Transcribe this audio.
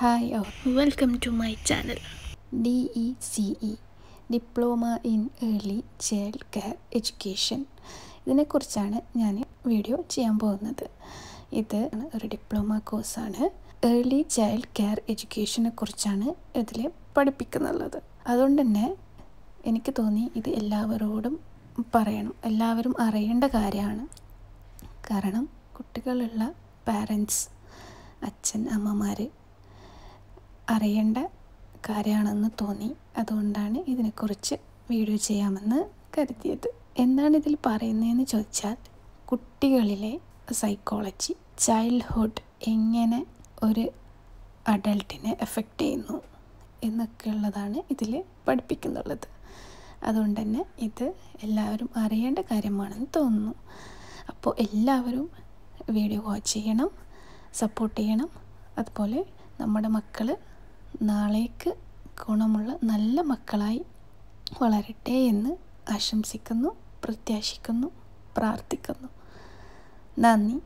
Hi oh welcome to my channel D E C E diploma in early child care education ഇതിനെക്കുറിച്ചാണ് ഞാൻ video ചെയ്യാൻ പോകുന്നത്. ഇത് ഒരു ഡിപ്ലോമ കോഴ്സാണ് ഏർലി ചൈൽഡ് കെയർ എഡ്യൂക്കേഷനെ കുറിച്ചാണ് ഇതിൽ പഠിപ്പിക്കുന്നുള്ളത്. അതുകൊണ്ട് തന്നെ എനിക്ക് തോന്നി ഇത് എല്ലാവരോടും പറയണം. എല്ലാവരും അറിയേണ്ട കാര്യമാണ്. കാരണം കുട്ടികളുള്ള പാരൻസ് അച്ഛൻ അമ്മമാർ അറിയേണ്ട കാര്യമാണെന്ന് തോന്നി. അതുകൊണ്ടാണ് ഇതിനെക്കുറിച്ച് വീഡിയോ ചെയ്യാമെന്ന് കരുതിയത്. എന്താണ് ഇതിൽ പറയുന്നതെന്ന് ചോദിച്ചാൽ കുട്ടികളിലെ സൈക്കോളജി ചൈൽഡ്ഹുഡ് എങ്ങനെ ഒരു അഡൾട്ടിനെ എഫക്റ്റ് ചെയ്യുന്നു എന്നൊക്കെയുള്ളതാണ് ഇതിൽ പഠിപ്പിക്കുന്നുള്ളത്. അതുകൊണ്ട് തന്നെ ഇത് എല്ലാവരും അറിയേണ്ട കാര്യമാണെന്ന് തോന്നുന്നു. അപ്പോൾ എല്ലാവരും വീഡിയോ വാച്ച് ചെയ്യണം സപ്പോർട്ട് ചെയ്യണം. അതുപോലെ നമ്മുടെ മക്കൾ നാളേക്ക് ഗുണമുള്ള നല്ല മക്കളായി വളരട്ടെ എന്ന് ആശംസിക്കുന്നു പ്രത്യാശിക്കുന്നു പ്രാർത്ഥിക്കുന്നു. നന്ദി.